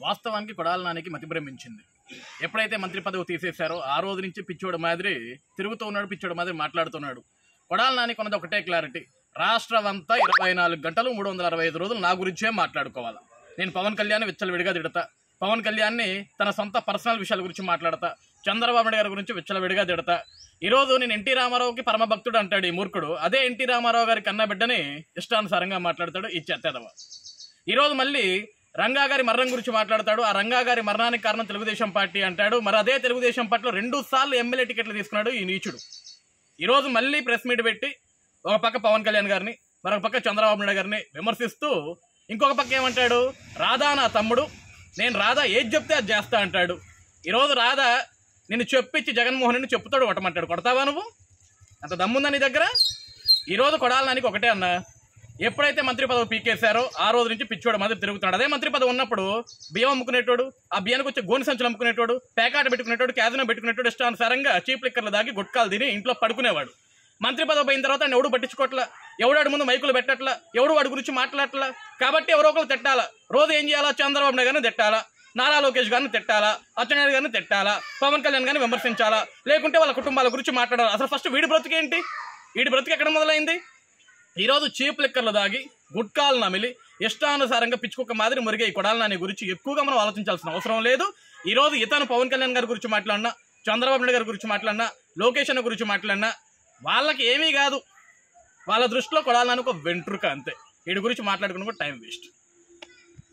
వాస్తవానికి కొడాల నానికి మతి భ్రమించింది ఎప్పుడైతే మంత్రి పదవి తీసేశారో ఆ రోజు నుంచి పిచ్చోడు మాదిరి తిరుగుతూ ఉన్నాడు పిచ్చోడు మాదిరి మాట్లాడుతున్నాడు కొడాల నాని కొన్నది ఒకటే క్లారిటీ రాష్ట్రం అంతా ఇరవై నాలుగు గంటలు మూడు వందల అరవై ఐదు రోజులు నా గురించే మాట్లాడుకోవాలి? నేను పవన్ కళ్యాణ్ విచ్చలవిడిగా తిడతా. పవన్ కళ్యాణ్ని తన సొంత పర్సనల్ విషయాల గురించి మాట్లాడతా. చంద్రబాబు నాయుడు గారి గురించి విచ్చలవిడిగా తిడతా. ఈరోజు నేను ఎన్టీ రామారావుకి పరమ భక్తుడు అంటాడు ఈ మూర్ఖుడు. అదే ఎన్టీ రామారావు గారి కన్న బిడ్డని ఇష్టానుసారంగా మాట్లాడతాడు ఈ చెత్తదవ. ఈరోజు మళ్ళీ రంగా గారి మరణం గురించి మాట్లాడతాడు. ఆ రంగా గారి మరణానికి కారణం తెలుగుదేశం పార్టీ అంటాడు. మరి అదే తెలుగుదేశం పార్టీలో రెండు సార్లు ఎమ్మెల్యే టికెట్లు తీసుకున్నాడు ఈ నీచుడు. ఈరోజు మళ్ళీ ప్రెస్ మీట్ పెట్టి ఒక పక్క పవన్ కళ్యాణ్ గారిని మరొక పక్క చంద్రబాబు నాయుడు గారిని విమర్శిస్తూ ఇంకొక పక్క ఏమంటాడు? రాధా నా తమ్ముడు నేను రాధా ఏది చెప్తే అది చేస్తా అంటాడు. ఈరోజు రాధా నిన్ను చెప్పిచ్చి జగన్మోహన్ చెప్తాడు కొట్టమంటాడు. కొడతావా నువ్వు? అంత దమ్ముందా నీ దగ్గర? ఈరోజు కొడాలనానికి ఒకటే అన్నా. ఎప్పుడైతే మంత్రి పదవి పీకేశారో ఆ రోజు నుంచి పిచ్చోడు మంత్రి తిరుగుతున్నాడు. అదే మంత్రి పదవి ఉన్నప్పుడు బియ్యం అమ్ముకునేటోడు ఆ బియ్యానికి వచ్చి గోని సంచులు అమ్ముకునేటోడు పేకాట పెట్టుకునేటోడు క్యాజినో పెట్టుకునేటోడు ఇష్టానుసారంగా చీప్ లిక్కర్లు దాగి గుట్కాలు తిని ఇంట్లో పడుకునేవాడు. మంత్రి పదవి పోయిన తర్వాత ఎవడు పట్టించుకోవట్లా ఎవడాడు ముందు మైకులు పెట్టట్లా? ఎవడు వాడి గురించి మాట్లాడట్లా? కాబట్టి ఎవరో ఒకరు తిట్టాలా? రోజు ఏం చేయాలా? చంద్రబాబు నాయుడు గారిని తిట్టాలా? నారా లోకేష్ గారిని తిట్టాలా? అచ్చెన్నాయుడు గారిని తిట్టాలా? పవన్ కళ్యాణ్ గారిని విమర్శించాలా? లేకుంటే వాళ్ళ కుటుంబాల గురించి మాట్లాడాలా? అసలు ఫస్ట్ వీడి బ్రతికేంటి? వీడి బ్రతికి ఎక్కడ మొదలైంది? ఈరోజు చీప్ లెక్కర్లు దాగి గుట్కాలు నమిలి ఇష్టానుసారంగా పిచ్చుకుక్క మాదిరి మురిగే ఈ కొడాల నాని గురించి ఎక్కువగా మనం ఆలోచించాల్సిన అవసరం లేదు. ఈరోజు ఇతను పవన్ కళ్యాణ్ గారి గురించి మాట్లాడినా చంద్రబాబు నాయుడు గారి గురించి మాట్లాడినా లోకేష్ అన్న గురించి మాట్లాడినా వాళ్ళకి ఏమీ కాదు. వాళ్ళ దృష్టిలో కొడాలని ఒక వెంట్రుక అంతే. వీడి గురించి మాట్లాడుకున్న కూడా టైం వేస్ట్.